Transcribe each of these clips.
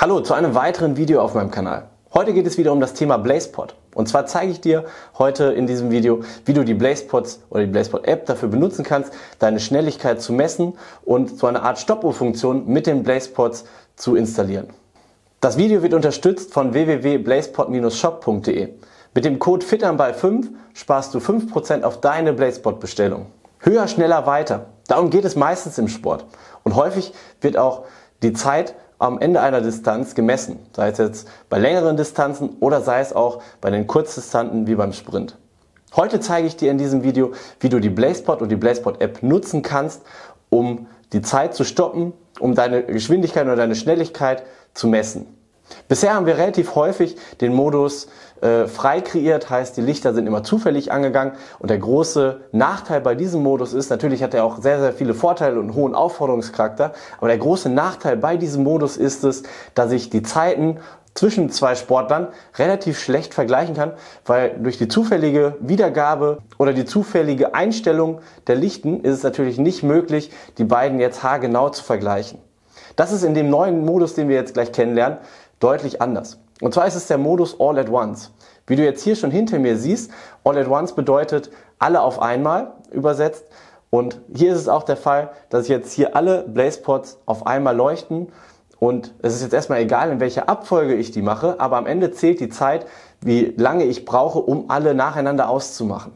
Hallo zu einem weiteren Video auf meinem Kanal. Heute geht es wieder um das Thema BlazePod. Und zwar zeige ich dir heute in diesem Video, wie du die BlazePods oder die BlazePod App dafür benutzen kannst, deine Schnelligkeit zu messen und so eine Art Stoppuhrfunktion mit den BlazePods zu installieren. Das Video wird unterstützt von www.blazepod-shop.de. Mit dem Code FITTERNBEI5 sparst du 5% auf deine BlazePod-Bestellung. Höher, schneller, weiter. Darum geht es meistens im Sport. Und häufig wird auch die Zeit am Ende einer Distanz gemessen, sei es jetzt bei längeren Distanzen oder sei es auch bei den Kurzdistanten wie beim Sprint. Heute zeige ich dir in diesem Video, wie du die BlazePod und die BlazePod App nutzen kannst, um die Zeit zu stoppen, um deine Geschwindigkeit oder deine Schnelligkeit zu messen. Bisher haben wir relativ häufig den Modus äh, frei kreiert, heißt die Lichter sind immer zufällig angegangen und der große Nachteil bei diesem Modus ist, natürlich hat er auch sehr, sehr viele Vorteile und hohen Aufforderungscharakter, aber der große Nachteil bei diesem Modus ist es, dass ich die Zeiten zwischen zwei Sportlern relativ schlecht vergleichen kann, weil durch die zufällige Wiedergabe oder die zufällige Einstellung der Lichten ist es natürlich nicht möglich, die beiden jetzt haargenau zu vergleichen. Das ist in dem neuen Modus, den wir jetzt gleich kennenlernen, deutlich anders. Und zwar ist es der Modus All at Once. Wie du jetzt hier schon hinter mir siehst, All at Once bedeutet alle auf einmal übersetzt. Und hier ist es auch der Fall, dass jetzt hier alle Blazepods auf einmal leuchten. Und es ist jetzt erstmal egal, in welcher Abfolge ich die mache, aber am Ende zählt die Zeit, wie lange ich brauche, um alle nacheinander auszumachen.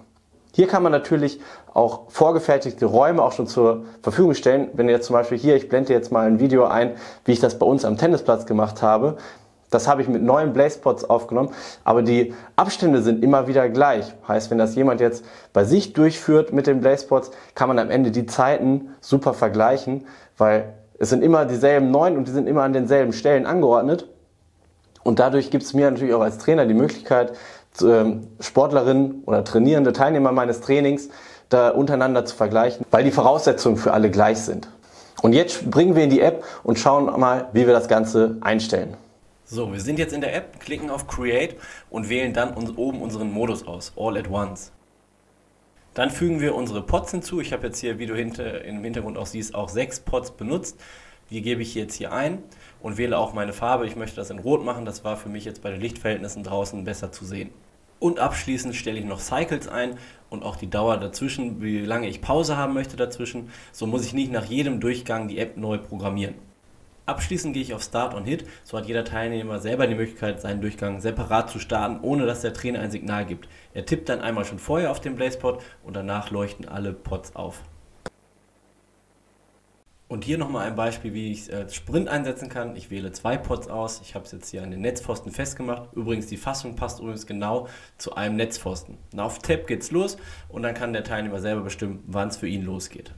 Hier kann man natürlich auch vorgefertigte Räume auch schon zur Verfügung stellen. Wenn ihr jetzt zum Beispiel hier, ich blende jetzt mal ein Video ein, wie ich das bei uns am Tennisplatz gemacht habe. Das habe ich mit neuen Blazepots aufgenommen, aber die Abstände sind immer wieder gleich. Heißt, wenn das jemand jetzt bei sich durchführt mit den Blazepots, kann man am Ende die Zeiten super vergleichen, weil es sind immer dieselben neun und die sind immer an denselben Stellen angeordnet. Und dadurch gibt es mir natürlich auch als Trainer die Möglichkeit, Sportlerinnen oder trainierende Teilnehmer meines Trainings da untereinander zu vergleichen, weil die Voraussetzungen für alle gleich sind. Und jetzt bringen wir in die App und schauen mal, wie wir das Ganze einstellen. So, wir sind jetzt in der App, klicken auf Create und wählen dann uns oben unseren Modus aus, All at Once. Dann fügen wir unsere Pots hinzu. Ich habe jetzt hier, wie du hinter, im Hintergrund auch siehst, auch sechs Pots benutzt. Die gebe ich jetzt hier ein und wähle auch meine Farbe. Ich möchte das in Rot machen. Das war für mich jetzt bei den Lichtverhältnissen draußen besser zu sehen. Und abschließend stelle ich noch Cycles ein und auch die Dauer dazwischen, wie lange ich Pause haben möchte dazwischen. So muss ich nicht nach jedem Durchgang die App neu programmieren. Abschließend gehe ich auf Start und Hit. So hat jeder Teilnehmer selber die Möglichkeit, seinen Durchgang separat zu starten, ohne dass der Trainer ein Signal gibt. Er tippt dann einmal schon vorher auf den Blazepod und danach leuchten alle Pods auf. Und hier nochmal ein Beispiel, wie ich äh, Sprint einsetzen kann. Ich wähle zwei Pods aus. Ich habe es jetzt hier an den Netzpfosten festgemacht. Übrigens, die Fassung passt übrigens genau zu einem Netzpfosten. Na, auf Tab geht's los und dann kann der Teilnehmer selber bestimmen, wann es für ihn losgeht.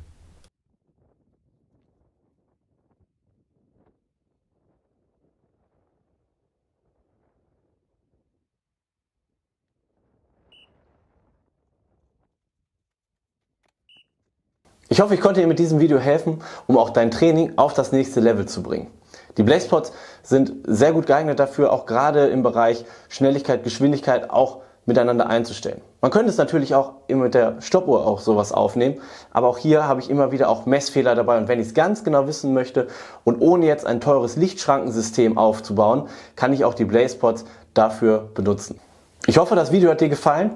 Ich hoffe, ich konnte dir mit diesem Video helfen, um auch dein Training auf das nächste Level zu bringen. Die Blazepods sind sehr gut geeignet dafür, auch gerade im Bereich Schnelligkeit, Geschwindigkeit auch miteinander einzustellen. Man könnte es natürlich auch mit der Stoppuhr auch sowas aufnehmen, aber auch hier habe ich immer wieder auch Messfehler dabei und wenn ich es ganz genau wissen möchte und ohne jetzt ein teures Lichtschrankensystem aufzubauen, kann ich auch die Blazepods dafür benutzen. Ich hoffe, das Video hat dir gefallen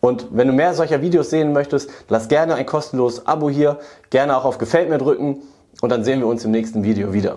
und wenn du mehr solcher Videos sehen möchtest, lass gerne ein kostenloses Abo hier, gerne auch auf Gefällt mir drücken und dann sehen wir uns im nächsten Video wieder.